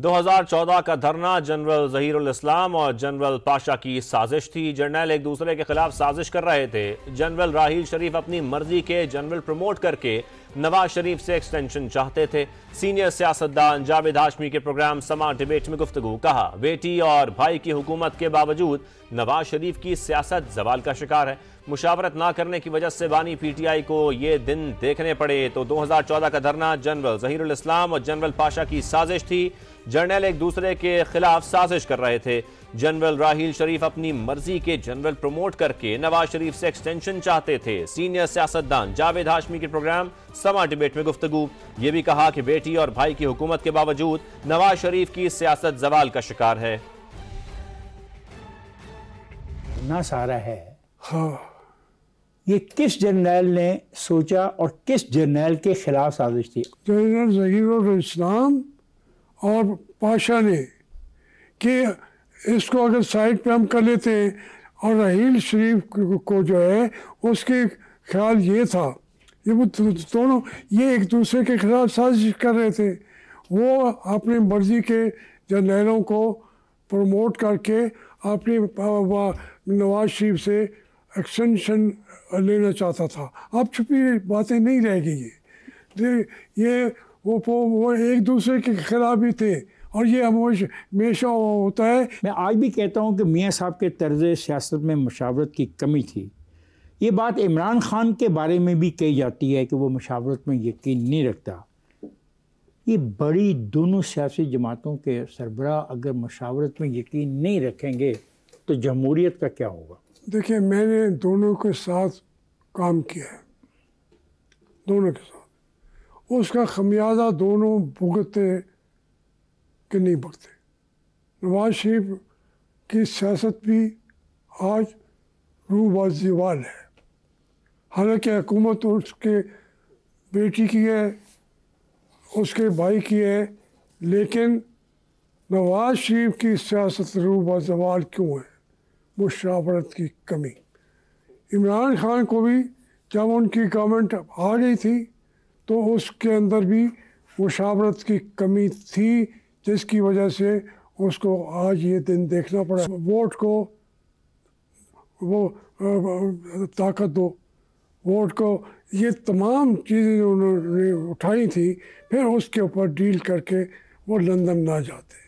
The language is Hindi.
2014 का धरना जनरल जहीरुल इस्लाम और जनरल पाशा की साजिश थी। जर्नल एक दूसरे के खिलाफ साजिश कर रहे थे। जनरल राहील शरीफ अपनी मर्ज़ी के जनरल प्रमोट करके नवाज़ शरीफ से एक्सटेंशन चाहते थे। सीनियर सियासतदान जावेद हाशमी के प्रोग्राम समा डिबेट में गुफ्तगू, कहा, बेटी और भाई की हुकूमत के बावजूद नवाज़ शरीफ की सियासत जवाल का शिकार है। मुशावरत ना करने की वजह से बानी पीटीआई को ये दिन देखने पड़े। तो 2014 का धरना, जनरल जहीरुल इस्लाम और जनरल पाशा की साजिश थी। जर्नल एक दूसरे के खिलाफ साजिश कर रहे थे। जनरल राहील शरीफ अपनी मर्ज़ी के जनरल प्रमोट करके नवाज़ शरीफ से एक्सटेंशन चाहते थे। सीनियर सियासतदान जावेद हाशमी के प्रोग्राम समा डिबेट में गुफ्तगु। ये भी कहा कि बेटी और भाई की हुकूमत के बावजूद नवाज़ शरीफ की सियासत जवाल का शिकार है। ना सारा है। हाँ। ये किस जर्नैल ने सोचा और किस जर्नैल के खिलाफ साजिश थी? जनरल जहीर इस्लाम और पाशा ने कि इसको अगर साइड पे हम कर लेते हैं, और रहील शरीफ को जो है, उसके ख्याल ये था, ये वो दोनों, ये एक दूसरे के खिलाफ साजिश कर रहे थे। वो अपनी मर्ज़ी के जर्नैलों को प्रमोट करके अपने नवाज़ शरीफ से एक्सटेंशन लेना चाहता था। अब छुपी बातें नहीं रह गई ये ये वो वो एक दूसरे के खिलाफ भी थे। और ये हमेशा होता है। मैं आज भी कहता हूँ कि मियाँ साहब के तर्ज सियासत में मशावरत की कमी थी। ये बात इमरान खान के बारे में भी कही जाती है कि वो मशावरत में यकीन नहीं रखता। ये बड़ी दोनों सियासी जमातों के सरबरा अगर मशावरत में यकीन नहीं रखेंगे तो जमहूरीत का क्या होगा? देखिए मैंने दोनों के साथ काम किया है। दोनों के साथ। उसका खमियाजा दोनों भुगते कि नहीं भुगते नवाज़ शरीफ की सियासत भी आज रूबाजीवाल है। हालाँकि हुकूमत उसके बेटी की है, उसके भाई की है, लेकिन नवाज़ शरीफ की सियासत रूबाजवाल क्यों है? मुशावरत की कमी। इमरान खान को भी जब उनकी गवर्नमेंट आ गई थी तो उसके अंदर भी मुशावरत की कमी थी। जिसकी वजह से उसको आज ये दिन देखना पड़ा। वोट को वो ताकत दो। वोट को ये तमाम चीज़ें उन्होंने उठाई थी, फिर उसके ऊपर डील करके वो लंदन ना जाते।